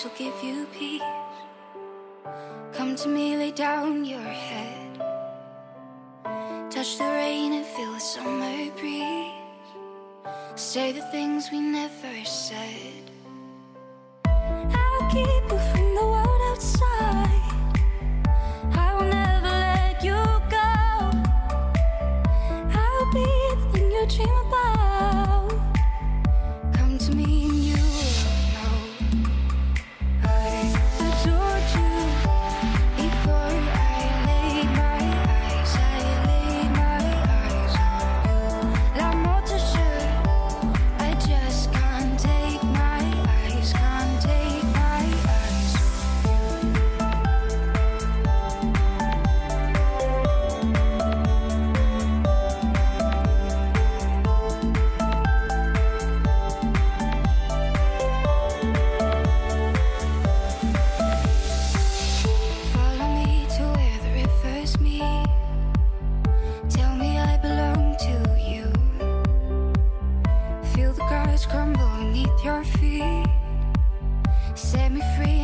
shall give you peace. Come to me, lay down your head. Touch the rain and feel the summer breeze. Say the things we never said. I'll keep you from the world outside. I will never let you go. I'll be everything you dream about. your feet. Set me free